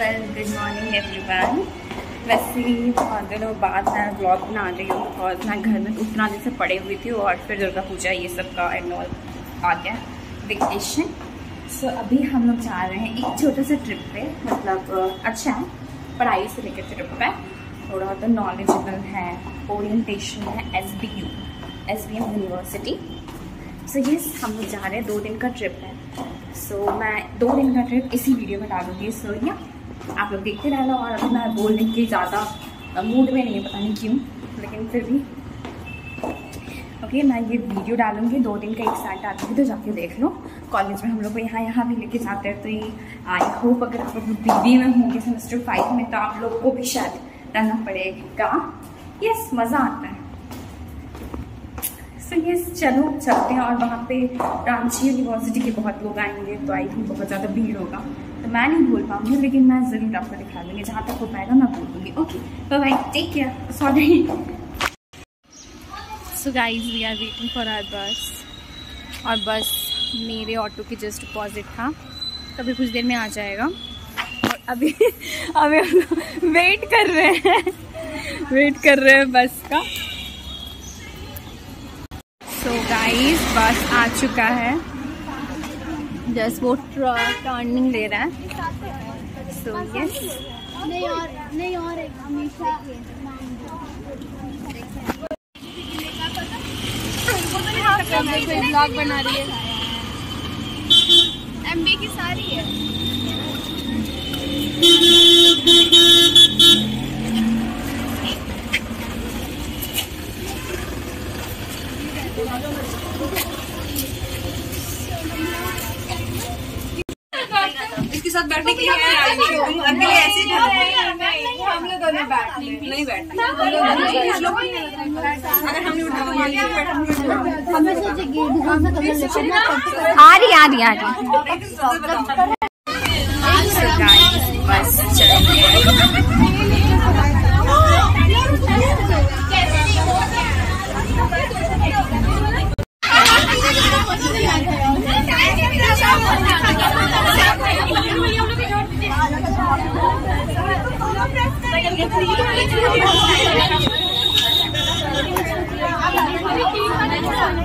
Well good morning every everyone वैसे ही बहुत दिनों बाद मैं ब्लॉग बना रही हूँ बिकॉज़ मैं घर में उतना दिन से पड़े हुई थी और फिर दुर्गा पूजा ये सब का एंड ऑल आ गया वेकेशन सो so, अभी हम लोग जा रहे हैं एक छोटे से ट्रिप पे मतलब अच्छा है पढ़ाई से लेकर ट्रिप पे। थोड़ा तो नॉलेजेबल है ओरिएंटेशन है S B U S B M university so yes हम लोग जा रहे हैं दो दिन का ट्रिप है। सो so, मैं दो दिन का ट्रिप इसी वीडियो में डालूँगी। सो या आप लोग देखते रहना और अभी मैं बोलने की ज़्यादा मूड में नहीं है, पता नहीं क्यों, लेकिन फिर भी। ओके मैं ये वीडियो डालूँगी, दो दिन का एक साथ डालूँगी तो जाके देख लो। कॉलेज में हम लोग को यहाँ यहाँ भी लेके जाते हैं तो ये आई होप अगर आप लोग बी में होंगे सेमेस्टर फाइव में तो आप लोग को भी शायद रहना पड़ेगा। यस मज़ा आता है। सो ये चलो, चलते हैं और वहाँ पे रांची यूनिवर्सिटी के बहुत लोग आएँगे तो आई थिंक बहुत ज़्यादा भीड़ होगा। मैं नहीं बोल पाऊँगी, लेकिन मैं ज़रूर आपको दिखा दूँगी, जहाँ तक हो पाएगा मैं बोल दूँगी। ओके भाई take care sorry so guys we are waiting for our bus और बस मेरे ऑटो के जस्ट अपोजिट था। कभी कुछ देर में आ जाएगा। और अभी अभी वेट कर रहे हैं। वेट कर रहे हैं बस का। सो so गाइस बस आ चुका है। जस्ट वो टर्निंग ले रहा है। सो यस नहीं और नहीं और हमेशा ब्लॉग बना रही है एमबी की सारी है इसके साथ बैठने के लिए ऐसे हम लोग दोनों बैठ नहीं बैठते अगर हमने लोग आ रही आ रही आ रही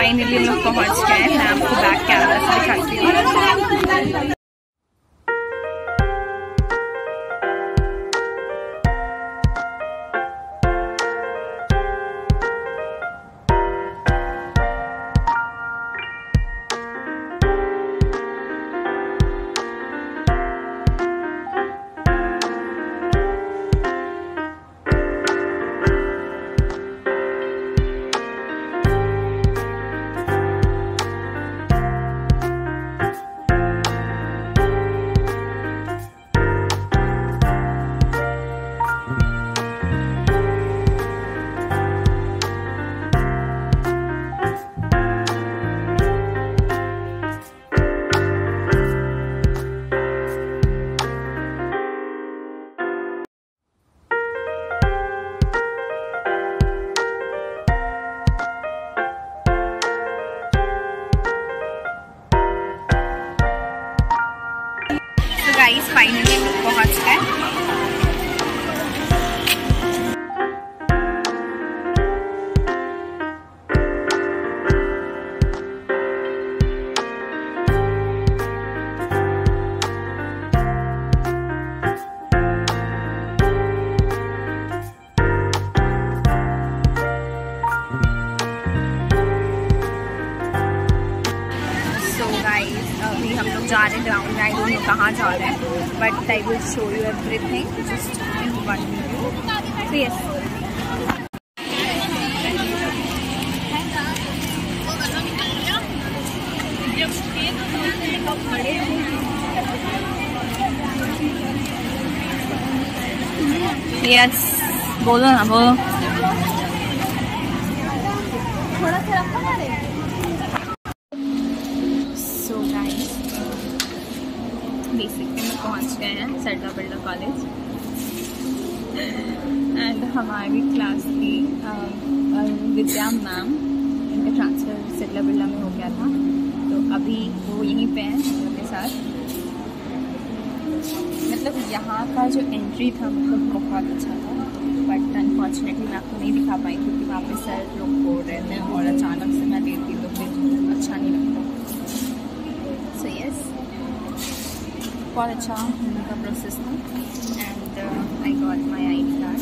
फाइनली हम लोग पहुँच गए मैं आपको बैक कैमरा से दिखाती हूँ जा रहे हैं ग्राउंड में आई डोंट नो कहाँ जा रहे हैं but I will show you everything just in one video yes बोलो ना, बोलो। गए हैं, सरदा बिल्डा कॉलेज एंड हमारी क्लास की विद्या मैम इनका ट्रांसफ़र सिरला बिरला में हो गया था. तो अभी वो यहीं पे हैं उनके साथ. मतलब यहाँ का जो एंट्री था मतलब बहुत अच्छा था. बट अनफॉर्चुनेटली मैं आपको नहीं दिखा पाई क्योंकि वहाँ पे सर लोग बोल रहे थे और अचानक से मैं देती तो फिर अच्छा नहीं लगता सो यस बहुत अच्छा उनका प्रोसेस था and I got my I D card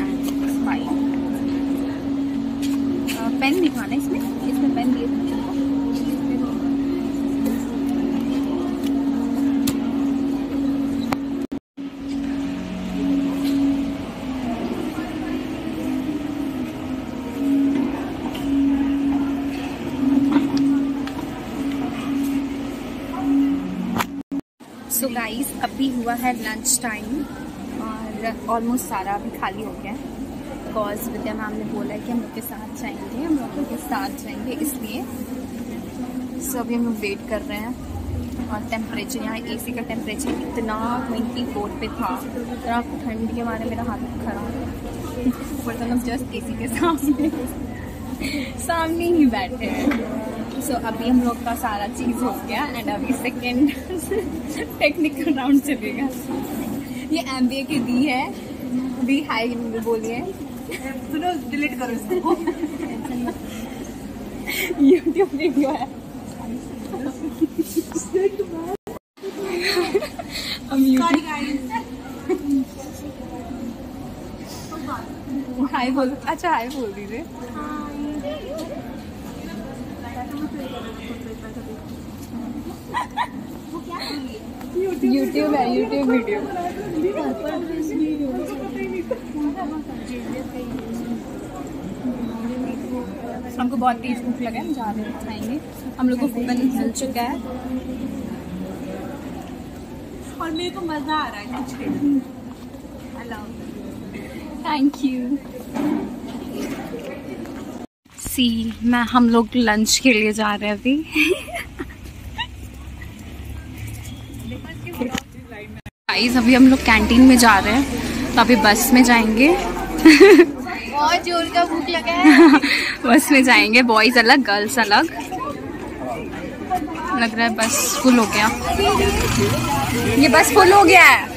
and pen दिखाना इसमें। अभी हुआ है लंच टाइम और ऑलमोस्ट सारा अभी खाली हो गया है। बिकॉज़ विद्या मैम ने बोला है कि हम लोग के साथ जाएँगे, हम लोग के साथ जाएँगे, इसलिए। सो अभी हम लोग वेट कर रहे हैं। और टेम्परेचर यहाँ एसी का टेम्परेचर इतना ट्वेंटी फोर पे था। इतना ठंड के मारे मेरा हाथ ऊपर तो हम जस्ट एसी के सामने। सामने ही बैठे हैं। सो so, अभी हम लोग का सारा चीज़ हो गया एंड अभी सेकेंड टेक्निकल राउंड चलेगा। ये एम की दी है। दी हाई बोलिए। सुनो डिलीट करो इसको। यूट्यूब वीडियो है। हम हाय बोल अच्छा हाय बोल दीजिए। यूट्यूब है यूट्यूब वीडियो हमको बहुत तेज भूख लगा है, हम जा रहे हैं, खाएँगे। हम लोग को कूपन मिल चुका है। और मेरे को मज़ा आ रहा है कुछ थैंक यू सी मैं हम लोग लंच के लिए जा रहे हैं अभी। गाइस अभी हम लोग कैंटीन में जा रहे हैं तो अभी बस में जाएँगे। बहुत ज़ोर का भूख लगा है। बस में जाएँगे बॉयज़ अलग गर्ल्स अलग। लग रहा है बस फुल हो गया। ये बस फुल हो गया है।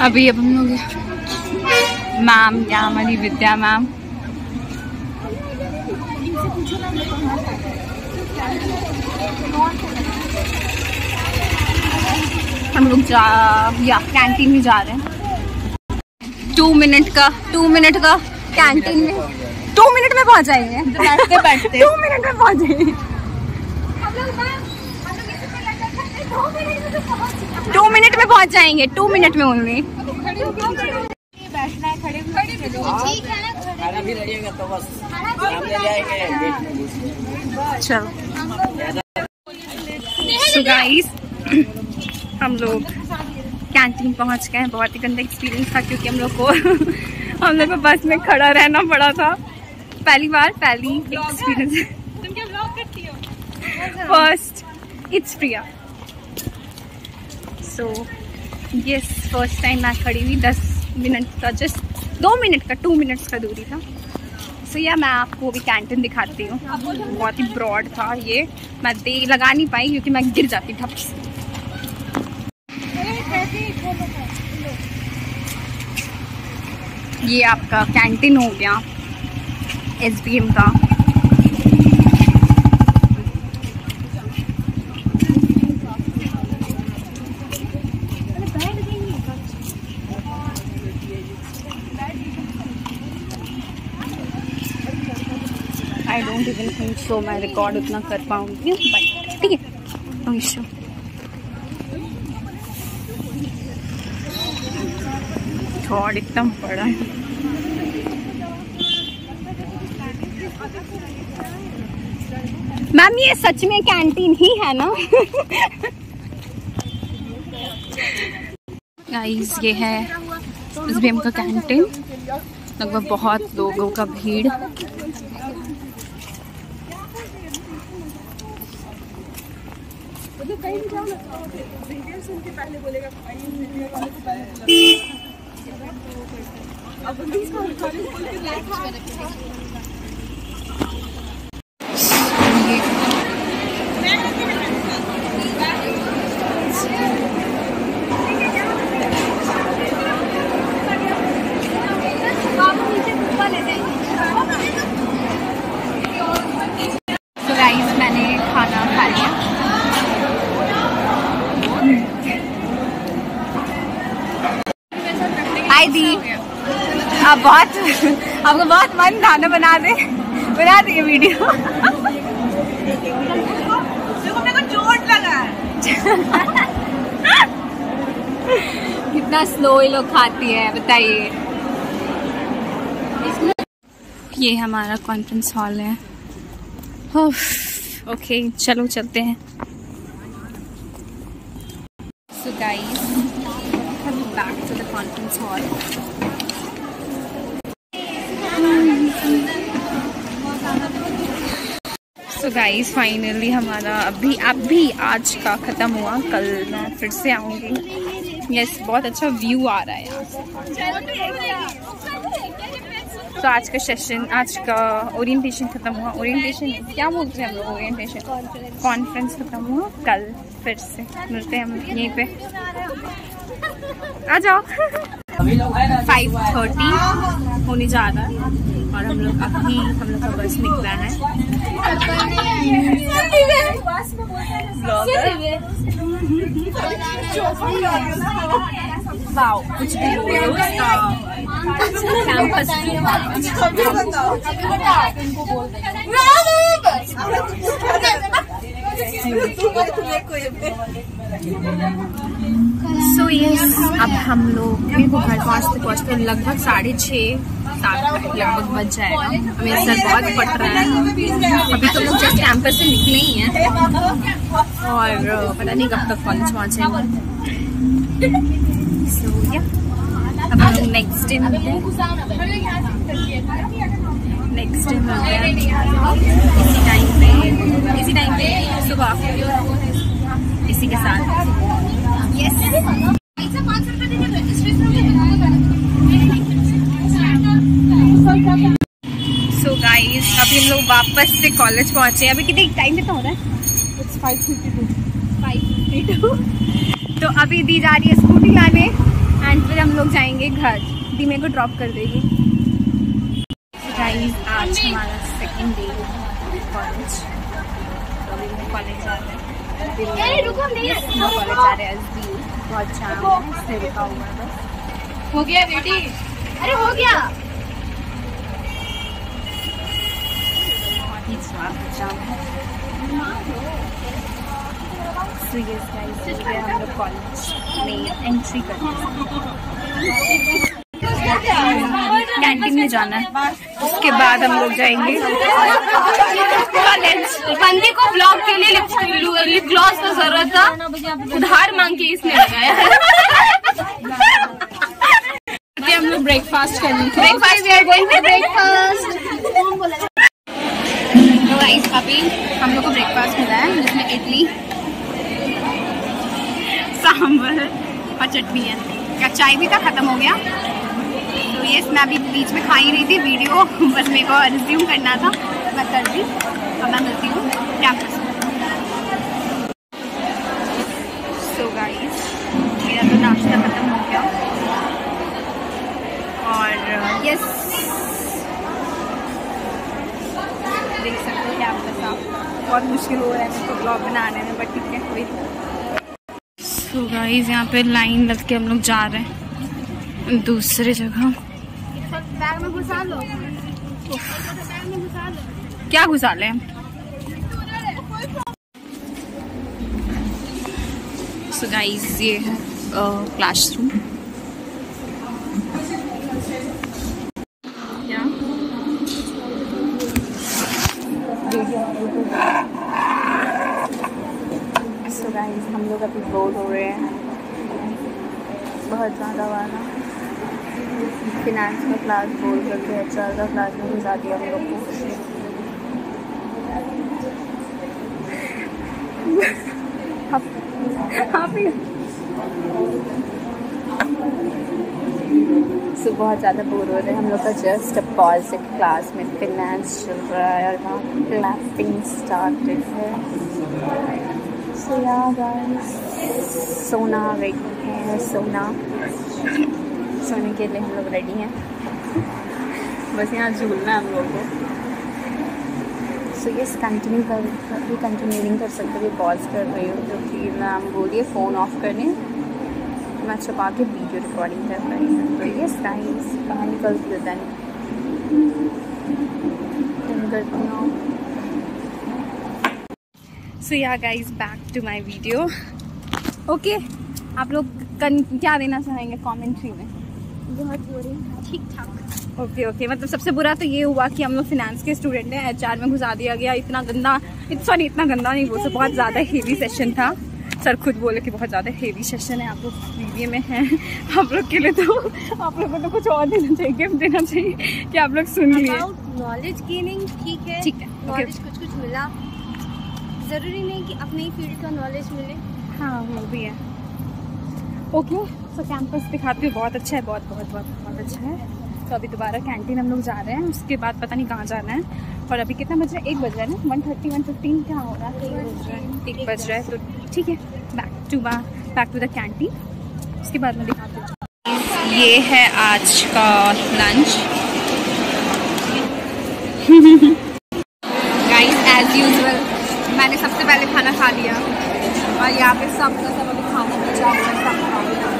अभी अब हम लोग मैम क्या हमारी विद्या मैम। हम लोग जा, या कैंटीन में जा रहे हैं। टू मिनट का टू मिनट का कैंटीन में। टू मिनट में पहुँच जाएँगे। बैठते बैठते। टू मिनट में पहुँच जाएँगे। टू मिनट में पहुँच जाएँगे टू मिनट में ओनली बैठना है खड़े खड़े ठीक है ना खाना भी लड़िएगा तो बस सामने जाएँगे गेट में घुस चलो सो गाइस हम लोग कैंटीन पहुँच गए हैं। बहुत ही गंदा एक्सपीरियंस था क्योंकि हम लोग को हम लोग को बस में खड़ा रहना पड़ा था। पहली बार पहली एक्सपीरियंस तुम क्या ब्लॉग करती हो? First it's Priya so yes first time मैं खड़ी हुई दस मिनट का जस्ट दो मिनट का टू मिनट्स का दूरी था। सो so, या मैं आपको भी कैंटीन दिखाती हूँ। बहुत ही ब्रॉड था ये। मैं दे लगा नहीं पाई क्योंकि मैं गिर जाती ठप से ये आपका कैंटीन हो गया। एस का। I don't even think so मैं रिकॉर्ड उतना कर पाऊँगी। बट ठीक है। गॉड एकदम बड़ा है। मैम, ये सच में कैंटीन ही है ना? गाइस ये है एस का कैंटीन लगभग बहुत लोगों का भीड़। तो गाइस मैंने खाना खा लिया आई दी। अब बहुत आपको बहुत मन था ना बना दे। बना दे ये वीडियो कितना स्लो ये लोग खाती है बताइए। ये हमारा कॉन्फ्रेंस हॉल है। ओके चलो चलते हैं so guys back the conference so guys finally हमारा अभी अभी आज का ख़त्म हुआ। कल मैं फिर से आऊँगी। यस बहुत अच्छा व्यू आ रहा है यहाँ से। तो आज का सेशन आज का ओरिएंटेशन खत्म हुआ। ओरिएंटेशन क्या बोलते हैं हम लोग ओरिएंटेशन कॉन्फ्रेंस खत्म हुआ। कल फिर से मिलते हैं हम यहीं पे। आ जाओ। फाइव थर्टी होने जा रहा है और हम लोग अभी हम लोग का बस निकला है। कुछ भी कैंपस सो यस अब हम लोग मेरे को घर पहुँचते पहुँचते लगभग साढ़े छः लगभग बज जाएगा। हमें सर बहुत पट रहा है। अभी तो लोग जस्ट कैंपस से निकले ही हैं। और पता नहीं कब तक कॉलेज पहुँचेंगे। सो या अब हम नेक्स्ट डे मिलते हैं नेक्स्ट डे मिलते हैं इसी टाइम पे इसी टाइम पे सुबह इसी के साथ। यस सो गाइस अभी हम लोग वापस से कॉलेज पहुँचे अभी कितने टाइम कितना हो रहा है? तो अभी दी जा रही है स्कूटी लाने एंड फिर हम लोग जाएँगे घर। दी मेरे को ड्रॉप कर देगी। गाइस आज हमारा सेकंड डे कॉलेज तो अभी हम कॉलेज जा रहे हैं Yes, हम कॉलेज जा रहे हैं एसबी बहुत जाम है इसलिए रुका हुआ है बस हो गया बेटी। अरे हो गया। बहुत ही स्वागत जाम है हो गया हम लोग कॉलेज में एंट्री करते कैंटीन में जाना है। उसके बाद हम लोग जाएँगे। बंदी को ब्लॉग के लिए लिप ग्लॉस का ज़रूरत था। उधार मांग के इसने लगाया हम लोग ब्रेकफास्ट करने breakfast we are going to breakfast तो गाइस अभी हम लोग को ब्रेकफास्ट मिला है जिसमें इडली सांभर और चटनी है। क्या चाय भी था खत्म हो गया? तो ये मैं अभी बीच में खा ही रही थी वीडियो, बस मेरे को रिज्यूम करना था। मैं कर दी। अब मैं मिलती हूँ। कैंपस सो गाइस मेरा तो नाश्ता खत्म हो गया। और यस देख सकते हो कैंपस आप बहुत मुश्किल हो रहा है मेरे को ब्लॉग बनाने में बट ठीक है, कोई सो गाइस यहाँ पे लाइन लग के हम लोग जा रहे हैं दूसरे जगह। क्या घुसा ले? गाइस ये है क्लासरूम सो गाइस हम लोग अभी बोर हो रहे हैं। बहुत ज़्यादा वाला। फिनेंस का क्लास बोल करके आर का क्लास में घुसा दिया हम लोग को। आप आप सो बहुत ज़्यादा बोर हो रहे हैं। हम लोग का जस्ट अपोजिट क्लास में फिनेंस चल रहा है और वहाँ क्लापिंग स्टार्टेड है। सो या गाइस सोना रेडी है, सोना। सोने के लिए हम लोग रेडी हैं। बस यहाँ झूलना है हम लोग को। सो यस कंटिन्यू कर, अभी कंटिन्यू नहीं कर सकते अभी पॉज कर रही हूँ क्योंकि मैम बोलिए फ़ोन ऑफ़ करने। मैं छुपा के वीडियो रिकॉर्डिंग कर रही हूँ। तो यस गाइस कहाँ निकलती है देन करती हूँ। So yeah guys back to my video okay आप लोग क्या देना चाहेंगे कमेंट्री में? बहुत बोरिंग ठीक ठाक ओके ओके मतलब सबसे बुरा तो ये हुआ कि हम लोग फिनेंस के स्टूडेंट हैं एचआर में घुसा दिया गया इतना गंदा सॉरी इतना गंदा नहीं बोल सकते बहुत ज़्यादा हेवी सेशन था। सर खुद बोले कि बहुत ज़्यादा हेवी सेशन है आप लोग बीबीए में हैं आप लोग के लिए तो आप लोग को तो कुछ और देना चाहिए गिफ्ट देना चाहिए कि आप लोग सुन लिए। नॉलेज गेनिंग ठीक है? ठीक है नॉलेज कुछ कुछ मिला। ज़रूरी नहीं कि अपने ही फ़ील्ड का नॉलेज मिले। हाँ वो भी है। ओके सो कैंपस दिखाती हूँ। बहुत अच्छा है बहुत बहुत बहुत बहुत अच्छा है। तो अभी दोबारा कैंटीन हम लोग जा रहे हैं। उसके बाद पता नहीं कहाँ जाना है। और अभी कितना बज रहा है? एक बज रहा है ना? वन थर्टी वन फिफ्टीन क्या हो रहा है? एक बज रहा है। तो ठीक है। Back to back to the canteen उसके बाद मैं दिखाती हूँ। ये है आज का लंच गाइस एज यूजुअल मैंने सबसे पहले खाना खा लिया। और यहाँ पे सब का सब अभी खाने बचा हुआ सब खा लिया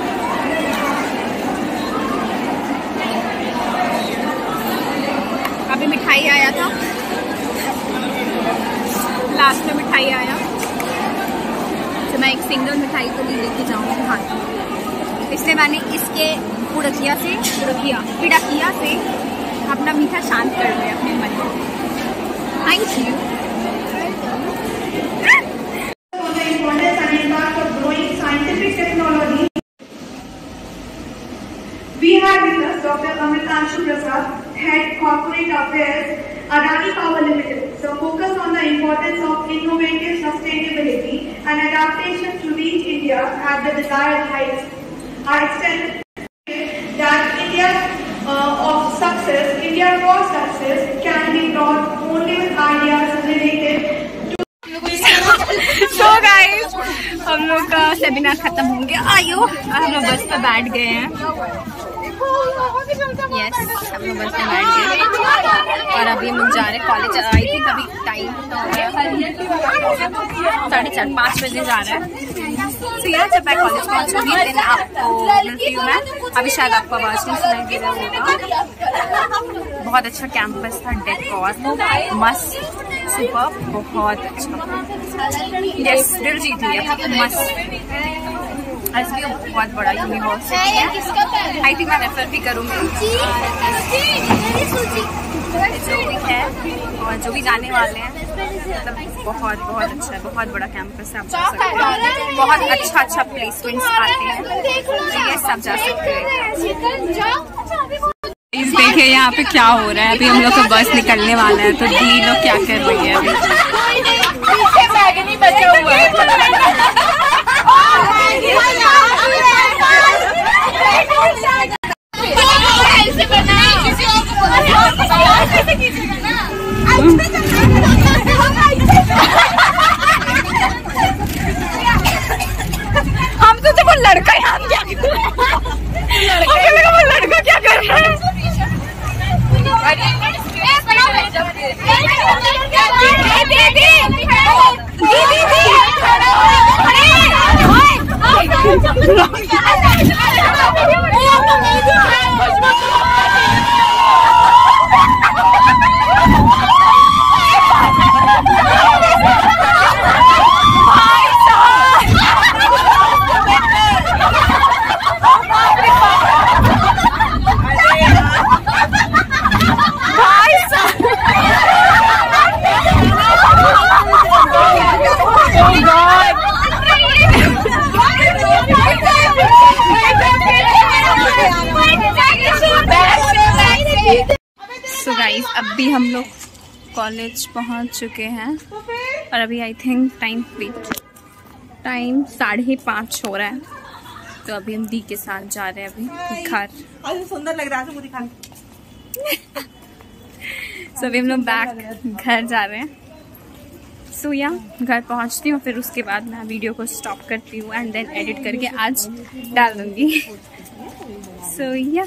अभी मिठाई आया था लास्ट में मिठाई आया तो मैं एक सिंगल मिठाई को भी लेके जाऊँगी हाथ इसलिए मैंने इसके पुड़किया से पुड़किया पिड़किया से अपना मीठा शांत कर लिया अपने मन को thank you Dr. Amitanshu Prasad. Head Corporate Affairs, Adani Power Limited. So focus on the importance of innovative sustainability and adaptation to reach India at the desired heights. I extend that India uh, of success, India for success can be brought only with ideas related हम लोग का seminar खत्म हो गया आयो हम लोग बस पे बैठ गए हैं यस हम लोग बस पे बैठ गए और अभी हम जा रहे हैं कॉलेज आई थिंक अभी टाइम साढ़े चार, पाँच बजे जा रहे हैं। तो यार जब मैं कॉलेज पहुंचूँगी देन आपको मिलती हूँ मैं। अभी शायद आपको आवाज़ नहीं सुनाई दे रहा होगा। बहुत अच्छा कैंपस था डेकोर मस्त सुपर बहुत अच्छा। यस दिल जीत लिया मस्त। एसबीओ बहुत बड़ा यूनिवर्सिटी है आई थिंक मैं रेफर भी करूँगी। जो भी है और जो भी जाने वाले हैं मतलब बहुत बहुत अच्छा है बहुत बड़ा कैंपस है आप जा सकते हैं। बहुत अच्छा अच्छा प्लेसमेंट्स आते हैं। तो ये सब जा सकते हैं। देखिए यहाँ पे क्या हो रहा है अभी हम लोग का बस निकलने वाला है तो दी लोग क्या कर रही है अभी? अभी हम लोग कॉलेज पहुँच चुके हैं और अभी I think time wait time साढ़े पाँच हो रहा है। तो अभी हम दी के साथ जा रहे हैं अभी घर। सुंदर लग रहा है सो अभी हम लोग बैक घर जा रहे हैं। सो या घर पहुँचती हूँ फिर उसके बाद मैं वीडियो को स्टॉप करती हूँ एंड देन एडिट करके आज डाल दूँगी। सो या